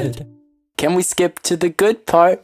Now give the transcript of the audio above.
good. Can we skip to the good part?